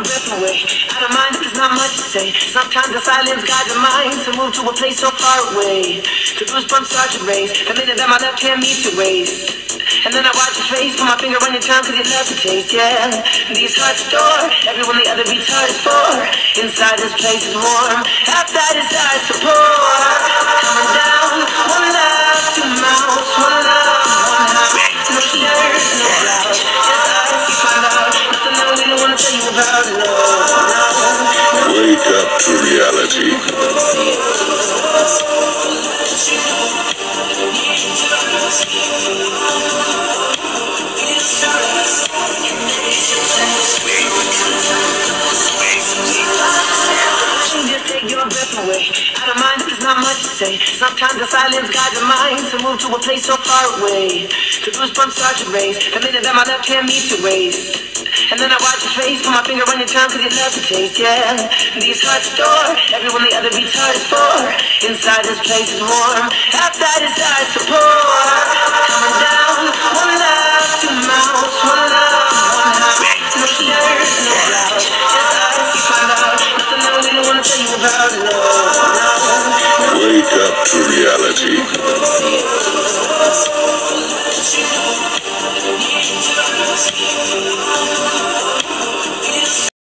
your breath away. Out of mind, there's not much to say. Sometimes the silence guides the mind to move to a place so far away. The goosebumps start to raise. The minute that my left hand meets your waist. And then I watch your face, put my finger on your tongue, cause you love to taste, yeah. These hearts adore, everyone the other beats hard for. Inside this place is warm, that is eyes to pour. Wake up to reality. Take your breath away. Out of mind, not much to say. Sometimes the silence guides the mind to move to a place so far away. The goosebumps start to raise. The minute that my left hand meets your waist. And then I watch your face, put my finger on your tongue, cause you love to taste, yeah. These hearts adore, everyone the other beats is for. Inside this place is warm, that is eyes to pour. wake up to reality.